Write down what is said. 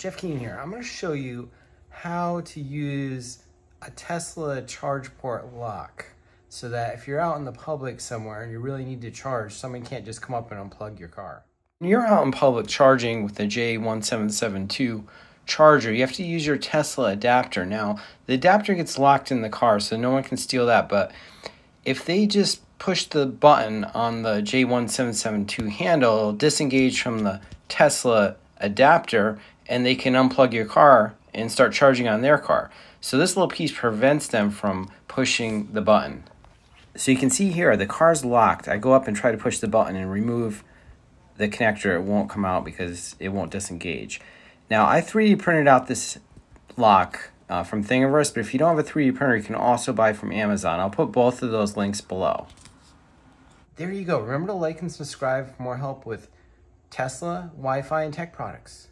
Jeff Keenan here. I'm going to show you how to use a Tesla charge port lock so that if you're out in the public somewhere and you really need to charge, someone can't just come up and unplug your car. When you're out in public charging with the J1772 charger, you have to use your Tesla adapter. Now, the adapter gets locked in the car, so no one can steal that, but if they just push the button on the J1772 handle, it'll disengage from the Tesla adapter and they can unplug your car and start charging on their car. So this little piece prevents them from pushing the button. So you can see here, the car's locked. I go up and try to push the button and remove the connector. It won't come out because it won't disengage. Now, I 3D printed out this lock uh, from Thingiverse, but if you don't have a 3D printer, you can also buy from Amazon. I'll put both of those links below. There you go. Remember to like and subscribe for more help with Tesla, Wi-Fi, and tech products.